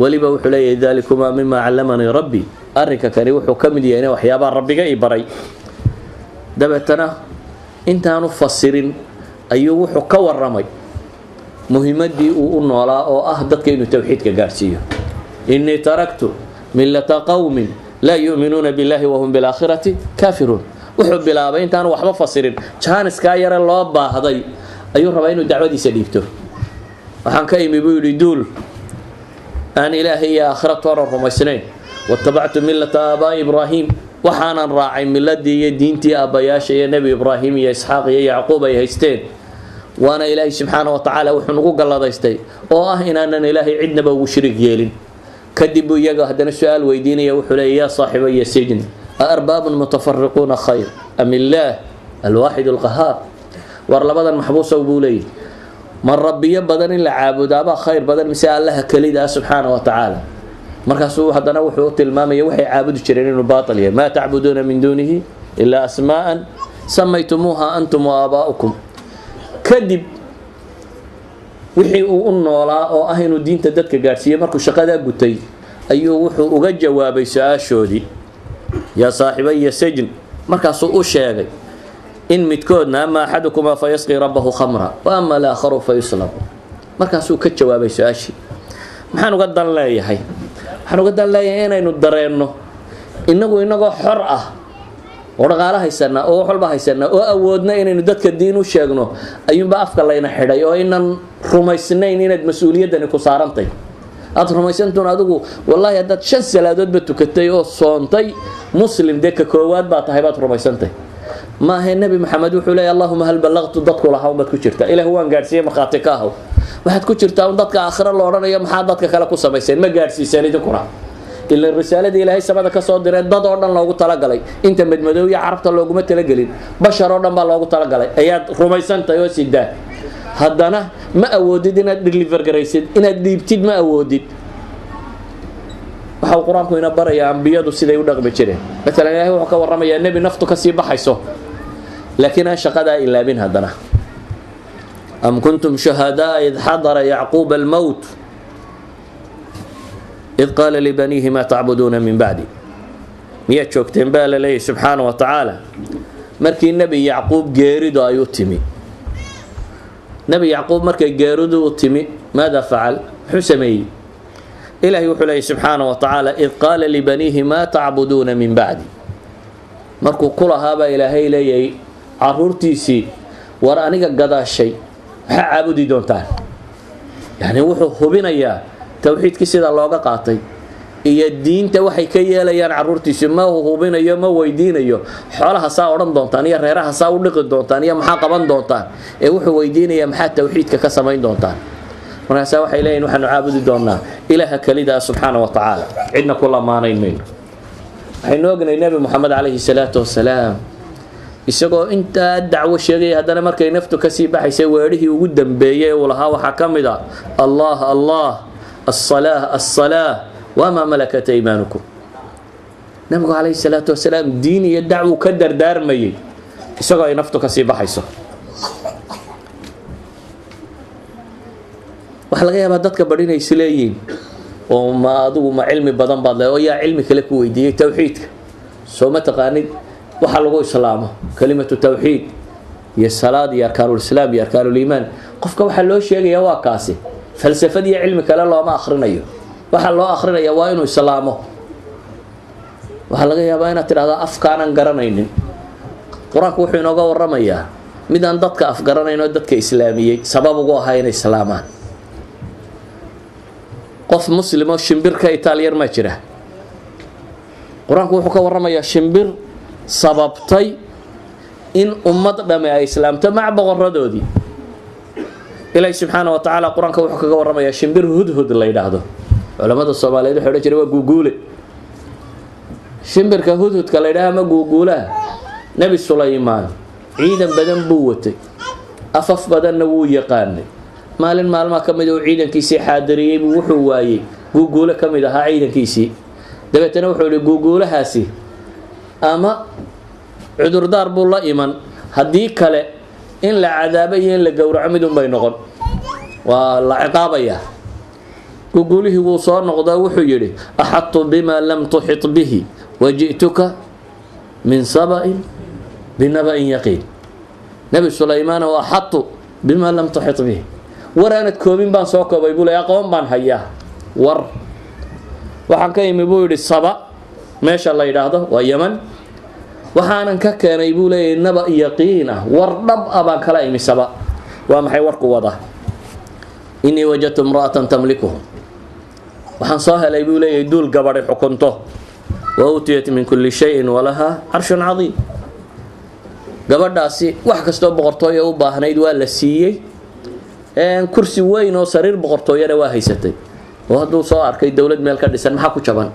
Weliba wuxuu leeyahay dalikumaa mima callamanii rabbi. Arrinka kani wuxuu ka mid yahay in waxyaabaha rabbiga i baray. Dabeetana intaanu fasirin ayuu wuxuu ka warramay muhimadii uu u noolaa oo ah dadka inuu towxiidka gaarhsiiyo innii taraktu millata qowmin laa yu'minuuna billahi wahum bilaakhirati kaafiruun. Wuxuu bilaabay intaanu waxba fasirin. Jaaniskaa yare loo baahday. Ayuu rabaa inuu dacwadiisa dhiibto waxaan ka imi buu yidhi duul aan ilaahay iyo aakhira tooran rumaysnayn. Watabactu millata aabaa'i ibraahim. Waxaanan raacay miladii iyo diintii aabbayaasha iyo nebi ibraahim iyo isxaaq iyo yacquub ay haysteen. Waana ilaahay subxaana wa tacaala wuxuu nagu galladaystay oo ah inaanan ilaahay cidnaba ugu shirig yeelin. Kadib buu iyaga haddana su'aal weydiinaya wuxuu leeyay yaa saaxibaya sijn a arbaabun mutafariquuna khayr am illaah alwaaxid alqahaar war labadan maxbuusow buu leeyahy ma rabbiyo badan in la caabudaabaa khayr badan mise allaha kelida ah subxaana wa tacaala. Markaasuu haddana wuxuu tilmaamaya waxay caabudi jireen inuu baatil yahay. Maa tacbuduuna min duunihi ilaa asmaa'an samaytumuuha antum wa aabaa'ukum kadib wixii uu u noolaa oo ah inuu diinta dadka gaadhsiiyey markuu shaqadaa gutay ayuu wuxuu uga jawaabay su'aashoodii yaa saaxibaya sajn markaasuu u sheegay in midkoodna ama axadukumaa fa yasqii rabbahu khamra wa ama alaakharu fa markaasuu ka jawaabay su'aashii. Maxaan uga dan leeyahay? Waxaan uga dan leeyahay inaynu dareenno. Innagu inagoo xor ah oo dhaqaalo haysanaa oo wax walba haysanaa oo awoodna inaynu dadka diin u sheegno ayuunba afka layna xidhay oo inan rumaysnayn inaad mas'uuliyaddani ku saarantay. Aada rumaysantuun adigu wallaahi haddaad shan salaadoodba tukatay oo soontay muslim dee ka koowaad baa tahay baad rumaysantay maahe nebi maxamed wuxuu leeya allahuma hal ballaqtu dadku lahaa unbaad ku jirtaa ilaah waan gaadhsiiyey markhaati ka ahaw waxaad ku jirtaa un dadka aakhiro la odhanayo maxaa dadka kale ku samayseen? Ma gaadhsiiseen idinkuna ilan risaaladii ilaahay samada ka soo diree dad oo dhan loogu talagalay. Inta madmadow carabta looguma talagelin bashar oo dhan baa loogu talagalay. Ayaad rumaysantahay oo sidaa haddana ma awoodid inaad deliver garaysid inaad dhiibtid ma awoodid. Waxa uu qur'aanku ina barayaa ambiyadu siday u dhaqmi jireen. Maalan ilahay wuxuu ka warramayaa nebi naftu ka sii baxayso laakiin aan shaqadaa ilaabin haddana am kuntum shuhadaa id xadara yacquuba almowt id qaala libaniihi maa tacbuduuna min bacdi miyaad joogteen baa la leeyahy subxaana wa tacaala markii nebi yacquub geeridu ay u timi nebi yacquub markay geeridu u timi maada facal muxuu sameeyey ilaahay wuxuu leeyahy subxaana wa tacaala id qaala libaniihi maa tacbuduuna min bacdi markuu ku lahaabaa ilaahay leeyahay caruurtiisii war aniga gadaashay maxaa caabudi doontaan. Yacni wuxuu hubinayaa towxiidkii sidaa looga qaatay iyo diinta waxay ka yeelayaan caruurtiisi ma hubinayo ma weydiinayo. Xoolaha saa odhan doontaan iyo reeraha saa u dhiqi doontaan iyo maxaa qaban doontaan ee wuxuu weydiinayaa maxaa towxiidka ka samayn doontaan. Markaasaa waxay leeyihiin waxaanu caabudi doonaa ilaaha kelida subxaana wa tacaala. Cidna ku lamaanayn mayno waxaynu ognay nebi moxamed calayhi salaatu wasalaam isagoo intaa dacwo sheegaya haddana markay naftu ka sii baxaysay weedhihii ugu dambeeyey uu lahaa waxaa ka mid a allah allah asalaa asalaa wamaa malakata iimaanukum nabigu calayhi salaatu wasalaam diin iyo dacwu ka dardaarmayay isagoo ay naftu ka sii baxayso. Waxaa laga yaabaa dadka badhinay isleeyihiin oo ma adigu ma cilmi badan baad le oo yaa cilmi kale ku weydiiyey towxiidka soo ma taqaanid? Waxa lagu islaamo kalimatu towxiid iyo salaad iyo arkaanulislaam iyo arkaanuliimaan qofka waxaa loo sheegaya waa kaasi. Falsafad iyo cilmi kale looma akhrinayo. Waxaa loo akrinaya waa inuu islaamo. Waxaa laga yaabaa inaad tidhahdaa afkaanan garanaynin. Qur'aanku wuxuu inooga waramayaa midaan dadka afgaranayn oo dadka islaamiyey sabab ugu ahaa inay islaamaan. Qof muslim oo shimbir ka itaaliyar maa jira. Qur'aanku wuxuu ka waramayaa shimbir sababtay in ummad dhame ay islaamto maca boqoradoodii ilaahi subxaana wa tacaala qur'aanka wuxuu kaga waramayaa shimbir hudhud la yidhaahdo. Culamada soomaaliyeed waxay odhan jireen waa guuguule. Shimbirka hudhudka la yidhaha ama guuguulaha nebi sulaymaan ciidan badan buu watay. Afaf badanna wuu yaqaanay. Maalin maalmaha ka mid uu ciidankiisii xaadiriyey buu wuxuu waayey. Guuguule ka mid ahaa ciidankiisii. Dabeetana wuxuu yihi guuguulahaasi ama cudurdaar buu la iman. Haddii kale in la cadaabo iyo in la gowraco midun bay noqon. Waa la ciqaabayaa guguulihii wuu soo noqdaa wuxuu yidhi axadtu bima lam tuxit bihi waji'tuka min saba'in binaba'in yaqiin. Nebi sulaymaana wa axadtu bima lam tuxit bihi. War aanad koobin baan soo koobay buu le aqoon baan hayaa. War. Waxaan ka imi buu yidhi saba meesha la yidhaahdo waa yaman waxaanan ka keenay buu leeyahy naba yaqiin ah war dhab ah baan kala imi saba waa maxay warku wada? Inii wajadtu imra'atan tamlikuhum waxaan soo helay buu leeyahay duul gabadhay xukunto. Wa uutiyat min kulli shayin walahaa carshun cadiim. Gabadhaasi wax kastoo boqortooya u baahnayd waa la siiyey. Kursi weyn oo sariir boqortooyana waa haysatay. Oo hadduu soo arkay dowlad meel ka dhisan maxaa ku jaban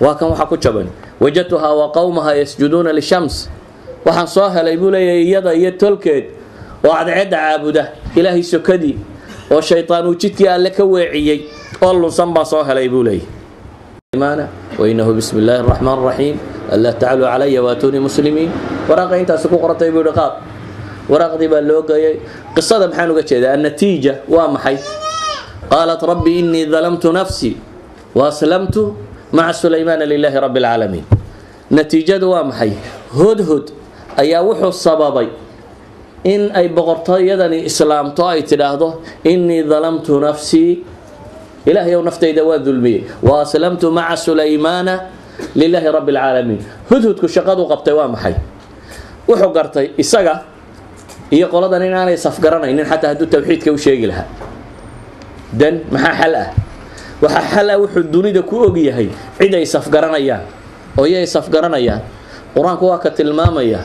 waa kan waxaa ku jaban. Wajadtuhaa wa qowmaha yasjuduuna lishams. Waxaan soo helay buu leeyahay iyada iyo tolkeed. Oo cadceedda caabuda ilaahay sokadii oo shaytaan uu jidkii alle ka weeciyey oo lunsan baan soo helay buu leeyahy wainahu bismi illaahi araxmaan araxiim anlaa tacaluu calaya waatuunii muslimiin. Waraaqa intaasi ku qorantay buu yihi qaad waraaqdii baa loo geeyay qisada maxaan uga jeedaa annatiija waa maxay? Qaalat rabbi inii dalamtu nafsii waaslamtu maca sulaymaana lilaahi rabbi alcaalamiin natiijadu waa maxay? Hodhod ayaa wuxuu sababay in ay boqortooyadani islaamto ay tidhaahdo inii dalamtu nafsii. Ilaahayow naftayda waa dulmiyey. Wa aslamtu maca sulaymaana lilaahi rabbi alcaalamiin hudhudku shaqadu qabtay waa maxay? Wuxuu gartay isaga iyo qoladan inaanay safgaranaynin xataa hadduu tawxiidka u sheegi lahaa. Dan maxaa xal ah waxaa xal ah wuxuu dunida ku og yahay cid ay safgaranayaan oo yay safgaranayaan. Qur'aanku waa ka tilmaamaya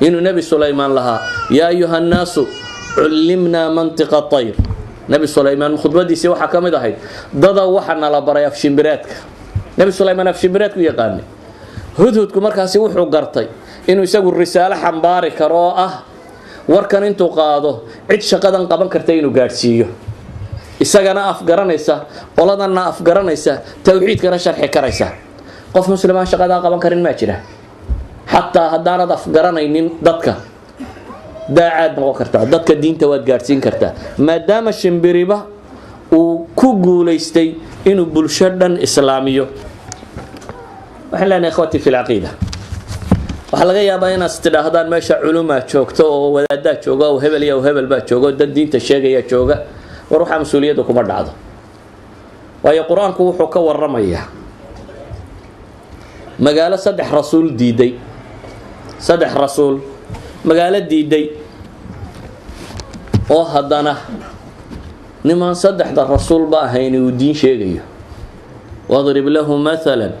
inuu nebi sulaymaan lahaa yaa ayuha nnaasu cullimnaa mantiqa tayr. Nebi sulaymaan khudbadiisii waxaa ka mid ahayd dada waxa nala baray afshimbireedka nebi sulaymaan afshimbireedku yaqaanay. Hudhudku markaasi wuxuu gartay inuu isagu risaalo xambaari karo oo ah warkan intuu qaado cid shaqadan qaban karta inuu gaadhsiiyo isagana afgaranaysa qoladanna afgaranaysa towxiidkana sharxi karaysa. Qof muslimaan shaqadaa qaban karin maa jira. Xataa haddaanad afgaranaynin dadka daacaad noqon kartaa dadka diinta waad gaadhsiin kartaa maadaama shimbiriba uu ku guulaystay inuu bulsho dhan islaamiyo. Waxaan leenahay ikhwatii fi lcaqiida waxaa laga yaabaa inaad tidhaahdaan meesha culumaa joogto oo wadaadaa jooga oo hebel iyo hebel baa jooga oo dad diinta sheegaya jooga war waxaa mas'uuliyadda kuma dhacdo. Waayo qur'aanku wuxuu ka waramayaa magaalo saddex rasuul diiday. Saddex rasuul. Magaalo diiday. Oo haddana nimaan saddexda rasuulba ahayn uu diin sheegayo. Wadrib lahu maala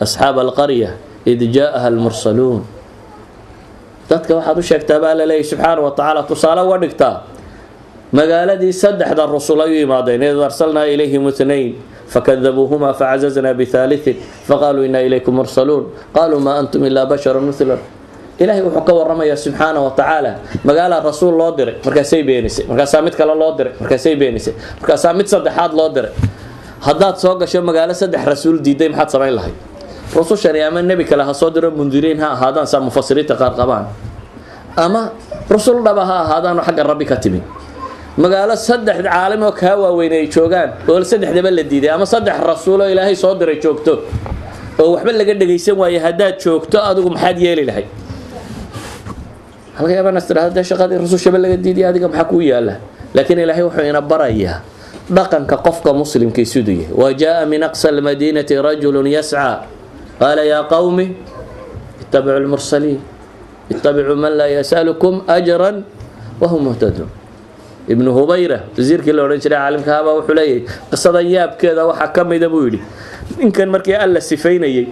asxaaba alqarya id jaaha almursaluun. Dadka waxaad u sheegtaa baa la leeyahy subxaana wa tacaala tusaale uga dhigtaa magaaladii saddexda rusul ay u yimaadeen id arsalnaa ilayhim itnayn fakadabuuhuma facazaznaa bihaaliin faqaaluu inaa ilaykum mursaluun qaaluu maa antum ilaa basharu mila ilaahay wuxuu ka waramayaa subxaana wa tacaala magaalaa rasuul loo diray markaasay beenisay markaasaa mid kale loo diray markaasay beenisay markaasaa mid saddexaad loo diray. Haddaad soo gasho magaalo saddex rasuul diiday maxaad samayn lahayd? Rusushani ama nebi kale ha soo diro mundiriin ha ahaadaan saa mufasiriinta qaar qabaan. Ama rusul dhaba ha ahaadaan xagga rabbi ka timid magaalo saddex caalim oo kaa waaweyn ay joogaan oo saddexdaba la diiday ama saddex rasuuloo ilaahay soo diray joogto oo waxba laga dhagaysan waaye haddaad joogto adigu maxaad yeeli lahayd? Halka yaabanaas tidhahda dee shaqadii rasuushaba laga diidiya adiga maxaa kuu yaalla laakiin ilaahay wuxuu ina barayaa dhaqanka qofka muslimkii siduu yahay. Wa jaa min aqsa almadiinati rajulun yascaa qaala yaa qawmi ittabicu lmursaliin ittabicuu man laa yasalukum ajran wahum muhtaduun ibnu hubayra wasiirkii la odhan jiray caalimkahabaa wuxuu leeyahay qisada yaabkeeda waxaa ka mida buu yidhi. Ninkan markii alla sifaynayey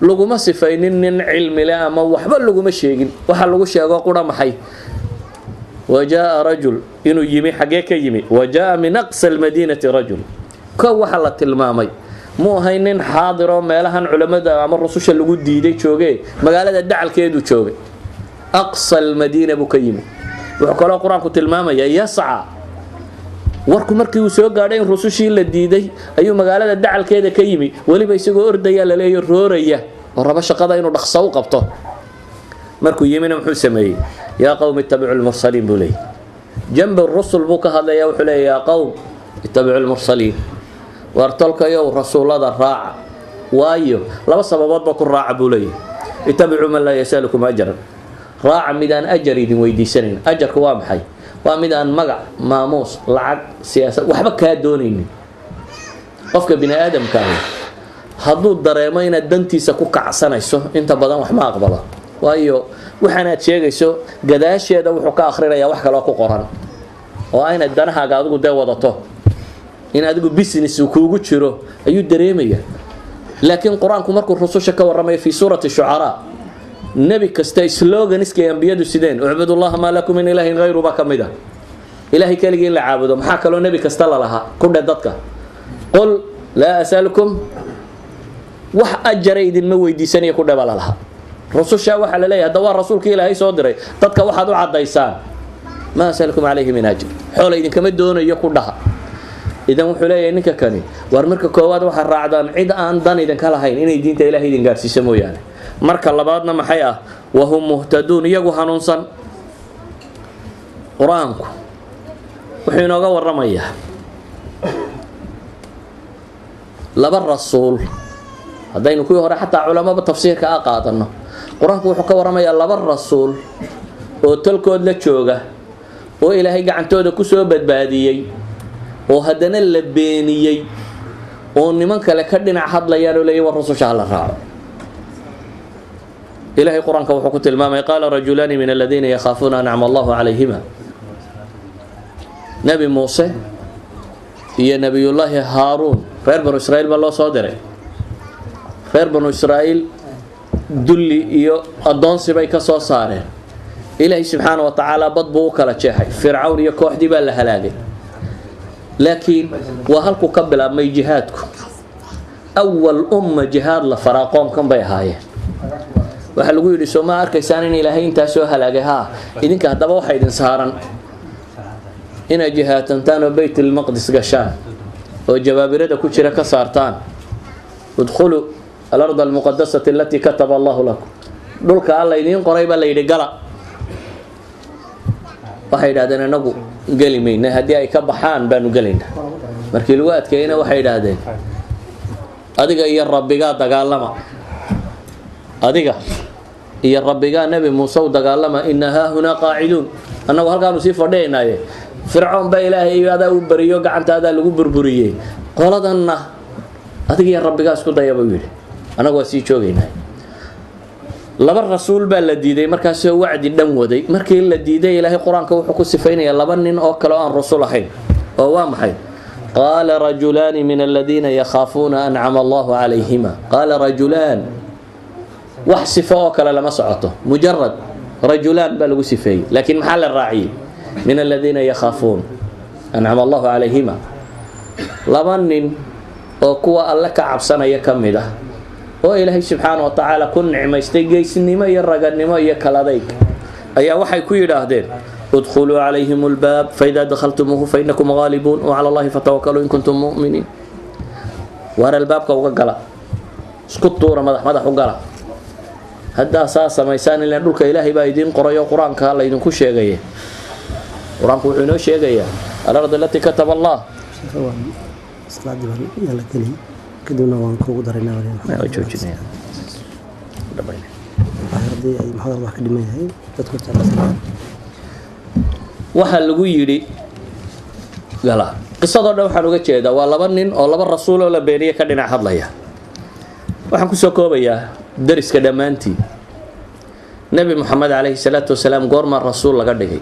laguma sifaynin nin cilmi leh ama waxba laguma sheegin. Waxa lagu sheego qura maxay? Wa jaa rajul inuu yimi xaggee ka yimi wa jaa min aqsa almadiinati rajul. Kow waxa la tilmaamay muu ahay nin xaadiroo meelahan culammada ama rususha lagu diiday joogee magaalada dacalkeedu joogay. Aqsa almadiina buu ka yimi wuxuu kaloo qur'aanku tilmaamaya yasca warku markii uu soo gaadhay in rusushii la diiday ayuu magaalada dacalkeeda ka yimi. Weliba isagoo ordaya laleeyo rooraya oo rabo shaqada inuu dhaqso u qabto. Markuu yimina muxuu sameeyey? Yaa qowm ittabicu lmursaliin buu leeyay. Jambi rusul buu ka hadlaya wuxuu leeya yaa qowm ittabicu lmursaliin waar tolkayow rasuullada raaca. Waayo laba sababoodba ku raaca buu leeyahy ittabicuu man laa yasalukum ajran raaca mid aan ajar idin weydiisanayn ajarku waa maxay? Waa mid aan magac maamuus lacag siyaasad waxba kaa doonaynin. Qofka bini aadamka ahi hadduu dareemo inaad dantiisa ku kacsanayso inta badan wax ma aqbalo waayo waxaanaad sheegayso gadaasheeda wuxuu ka akhrinayaa wax kaloo ku qoran. Oo a inaad danahaaga adigu dee wadato. In adigu business uu kuugu jiro ayuu dareemaya. Laakiin qur'aanku markuu rususha ka warramaya fii suurati shucaraa nebi kasta sloganiskay ambiyadu sideen ucbudullaha maa lakum min ilaahin hayru baa ka mid ah. Ilaahay keligii la caabudo maxaa kaloo nebi kasta lalahaa ku dhe dadka. Qul laa asalukum wax ajara idinma weydiisanaya ku dheba lalahaa rususha waxaa la leeyahay hadda waa rasuulkii ilaahay soo diray dadka waxaad u caddaysaan. Maa asalukum calayhi min ajr. Xoola idinkama doonayo ku dhaha. Idan wuxuu leeyahay ninka kani waar marka koowaad waxaad raacdaan cid aan dan idinka lahayn inay diinta ilahay idin gaarsiiso mooyaane marka labaadna maxay ah wahum muhtaduun iyagu hanuunsan. Qur'aanku wuxuu inooga waramayaa laba rasuul. Haddaynu kuwii hore xataa culamaba tafsiirka a qaadano qur'aanku wuxuu ka waramayaa laba rasuul oo tolkood la jooga oo ilaahay gacantooda ku soo badbaadiyey oo haddana la beeniyey oo niman kale ka dhinac hadlayaan oo leeya war rususha hala raaco ilahay qur'aanka wuxuu ku tilmaamay qaala rajulaani min aladiina yakhaafuuna ancama allahu calayhima nebi muuse iyo nebiyullaahi haaruun reer banu israiil baa loo soo diray. Reer banu israa'iil dulli iyo addoonsi bay ka soo saareen. Ilaahay subxaana wa tacaala bad buu u kala jeexay. Fircawn iyo kooxdii baa la halaagay. Laakiin waa halkuu ka bilaabmay jihaadku. Awal umma jihaad la faraa qoomkan bay ahaayeen waxaa lagu yidhi soo ma arkaysaan in ilaahay intaa soo halaagay? Haa idinka haddaba waxa idin saaran. Inaad jihaatantaan oo baytlmaqdis gashaan oo jabaabirada ku jira ka saartaan. Udkhuluu alarda almuqadasati alatii kataba allahu lakum. Dhulka alla idiin qoray baa la yidhi gala. Waxay yidhahdeen inagu geli mayna haddii ay ka baxaan baanu gelaynaa markii lagu adkeeyena waxay yidhaahdeen adiga iyo rabbigaa dagaalama adiga iyo rabbigaa nebi muuse u dagaalama ina haahunaa qaaciduun. Annagu halkaanu sii fadhiyaynaaye fircoon baa ilaahay adaa u bariyo gacantaadaa lagu burburiyey. Qoladanna adiga iyo rabbigaa isku daya buu yidhi. Annagu waa sii joogaynaa laba rasuul baa la diiday markaasoo wacdi dhan waday. Markii la diiday ilaahay qur'aanka wuxuu ku sifaynayaa laba nin oo kale oo aan rasul ahayn oo waa maxay? Qaala rajulaani min aladiina yakhaafuuna ancama allahu calayhima. Qaala rajulaan wax sifo oo kale lama socoto. Mujarad rajulaan baa lagu sifeeyey. Laakiin maxaa la raaciyey? Min aladiina yakhaafuun. Ancama allahu calayhima laba nin oo kuwa alle ka cabsanaya ka mid ah oo ilaahay subxaana wa tacaala ku nicmaystay geysnimo iyo raganimo iyo kaladayg ayaa waxay ku yidhaahdeen udkhuluu calayhim lbaab faidaa dakhaltumuuhu fainakum haalibuun wacala allahi fatawakaluu in kuntum muminiin. Waar albaabka uga gala. Isku tuura madax madax u gala haddaa saa samaysaan ilan dhulka ilaahay baa idiin qoray oo qur'aanka laydinku sheegaya qur'aanku wuxuu inoo sheegayaa alard alatii kataba allah? Waxaa lagu yidhi gala. Qisadoo dhan waxaan uga jeedaa waa laba nin oo laba rasuul oo la beeniye ka dhinac hadlaya. Waxaan ku soo koobayaa dariska dhammaantii. Nebi moxamed calayhi salaatu wasalaam goormaa rasuul laga dhigay.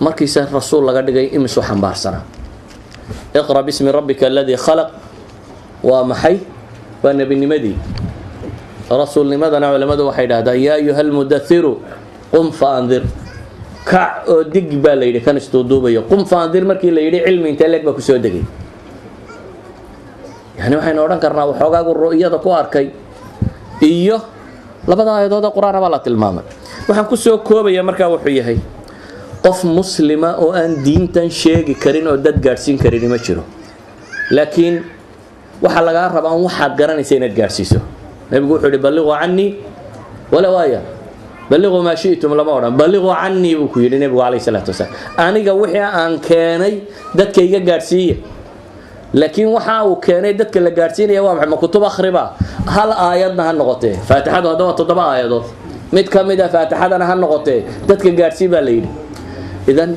Markiise rasuul laga dhigay imisuu xambaarsanaa iqra bismi rabbika aladii khalaq. Waa maxay? Waa nebinimadii. Rasuulnimadana culimmadu waxay dhahdaan yaa ayuha almudathiru qum fa andir kac oo dig baa la yidhi kan isduuduubayo qum fa markii la yidhi cilmi intee leeg baa ku soo degay. Yani waxaynu odhan karnaa waxoogaagu ru'yada ku arkay iyo labada aayadood ee qur'aana baa la tilmaamay. Waxaan ku soo koobaya markaa wuxuu yahay qof muslima oo aan diintan sheegi karin oo dad gaadhsiin karini ma jiro. Laakiin waxaa lagaa rabaa waxaad garanaysa inaad gaadhsiiso. Nebigu wuxuu yihi balliquu canii walow aaya balliquu maa shi'tum lama odhan. Balliquu canii buu ku yidhi nebigu calayhi salaatu wasalaam. Aniga wixii aan keenay dadka iga gaadhsiiya laakiin waxa uu keenay dadka la gaadhsiinaya waa maxay ma akhriba hal aayadna ha noqotee faatixadu hadda toddoba aayadood mid ka mid a faatixadana ha noqotee dadka gaadhsii baa la yidhi idan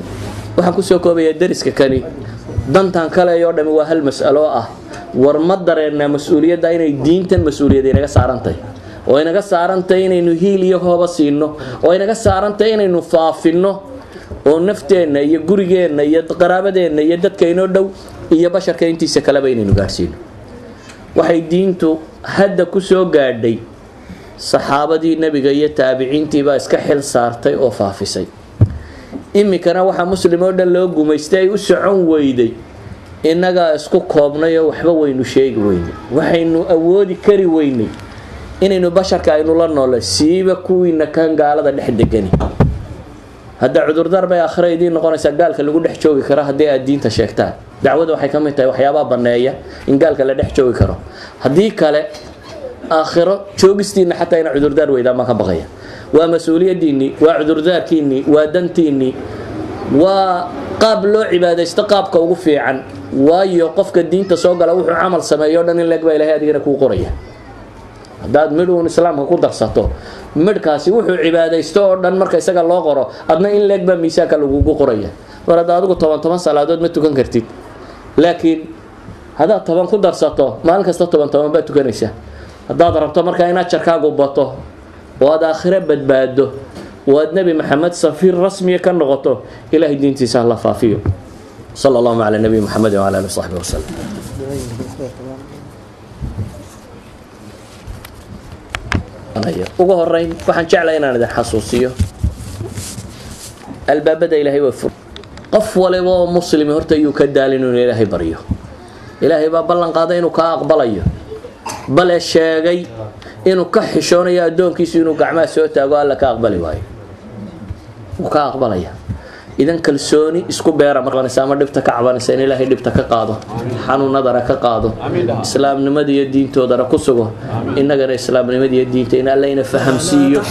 waxaan ku soo koobayaa dariska kani dantan kale oo dhami waa hal mas'alo ah war ma dareennaa mas'uuliyadda inay diintan mas'uuliyad inaga saarantahay oo inaga saarantahay inaynu hiil iyo hooba siino oo inaga saarantahay inaynu faafinno oo nafteenna iyo gurigeenna iyo qaraabadeenna iyo dadka inoo dhow iyo basharka intiisa kaleba inaynu gaadhsiino waxay diintu hadda ku soo gaadhay saxaabadii nebiga iyo taabiciintiibaa iska xil saartay oo faafisay. Iminkana waxaa muslim oo dhan loo gumaystay ay u socon weyday innagaa isku koobnay oo waxba waynu sheegi weynay waxaynu awoodi kari weynay inaynu basharka aynu la noolay siiba kuwiina kan gaalada dhex degani. Hadda cudurdaar bay aakhira idiin noqonaysaa gaalka lagu dhex joogi karo haddii aad diinta sheegtaan dacwada waxay ka mid tahay waxyaabaha banneeya in gaalka la dhex joogi karo haddii kale aakhiro joogistiinna xataa ina cudurdaar weydaan baan ka baqaya waa mas'uuliyadiinnii waa cudurdaarkiinnii waa dantiinnii waa qaab loo cibaadaysto qaabka ugu fiican waayo qofka diinta soo gala wuxuu camal sameeyo dhan in leeg baa ilahay adigana kuu qoraya haddaad midh uun islaamka ku darsato midhkaasi wuxuu cibaadaysto oo dhan marka isaga loo qoro adna in leeg baa miisaanka lagugu qoraya mar hadda adigu toban toban salaadood ma tukan kartid laakiin haddaad toban ku darsato maalin kasta toban toban baad tukanaysaa. Haddaad rabto markaa in ajarkaagu bato oo aad aakhiro badbaado oo aad nebi maxamed safiir rasmiya ka noqoto ilahay diintiisa hala faafiyo. Sala allahuma calaa nabiyi maxamedi wcala ali saxbi wasalam ugu horeyn waxaan jeclay inaan idin xasuusiyo albaabada ilaahay waa fur qof waliba oo muslimi horta iyuu ka daalin inuu ilaahay baryo ilaahay baa ballan qaaday inuu kaa aqbalayo. Bale sheegay inuu ka xishoonayo addoonkiisu inuu gacmaha soo taago alla ka aqbali waayo. Wuu ka aqbalaya idan kalsooni isku beera marqanaysa ama dhibta ka cabanaysa in ilaahay dhibta ka qaado xanuunadana ka qaado islaamnimada iyo diintoodana ku sugo innagana islaamnimada iyo diinta in alla ina fahamsiiyo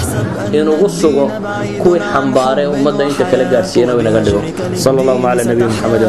inugu sugo kuwii xambaare ummadda inta kala gaarsiiyana inaga dhigo. Sala allahuma calaa nabiyi maxamed